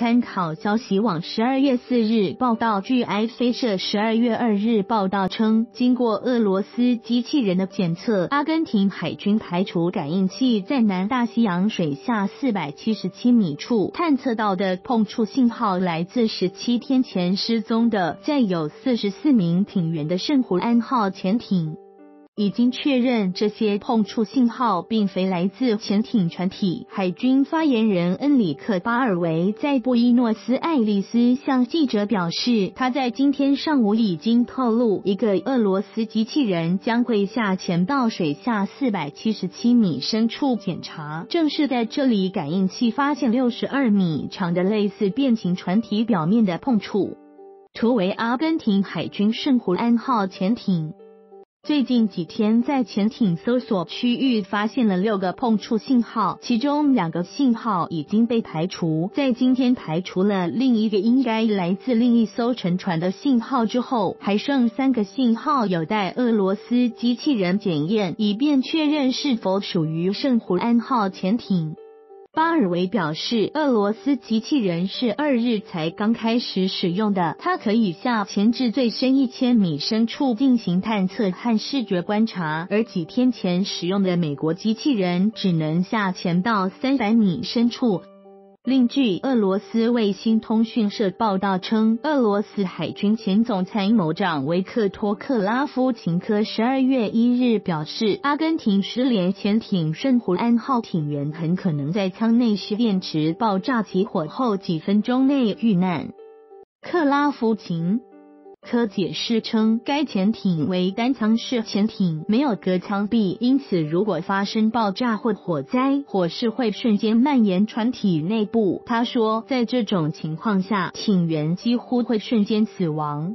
参考消息网十二月四日报道，据埃飞社十二月二日报道称，经过俄罗斯机器人的检测，阿根廷海军排除感应器在南大西洋水下四百七十七米处探测到的碰触信号来自十七天前失踪的载有四十四名艇员的圣胡安号潜艇。已经确认这些碰触信号并非来自潜艇船体。海军发言人恩里克巴尔维在布宜诺斯艾利斯向记者表示，他在今天上午已经透露，一个俄罗斯机器人将会下潜到水下四百七十七米深处检查。正是在这里，感应器发现六十二米长的类似变形船体表面的碰触。图为阿根廷海军圣胡安号潜艇。最近几天，在潜艇搜索区域发现了六个碰触信号，其中两个信号已经被排除。在今天排除了另一个应该来自另一艘沉船的信号之后，还剩三个信号有待俄罗斯机器人检验，以便确认是否属于圣胡安号潜艇。巴尔维表示，俄罗斯机器人是二日才刚开始使用的，它可以下潜至最深一千米深处进行探测和视觉观察，而几天前使用的美国机器人只能下潜到三百米深处。另据俄罗斯卫星通讯社报道称，俄罗斯海军前总参谋长维克托克拉夫琴科十二月一日表示，阿根廷失联潜艇圣胡安号艇员很可能在舱内蓄电池爆炸起火后几分钟内遇难。克拉夫琴。科解释称，该潜艇为单舱式潜艇，没有隔舱壁，因此如果发生爆炸或火灾，火势会瞬间蔓延船体内部。他说，在这种情况下，艇员几乎会瞬间死亡。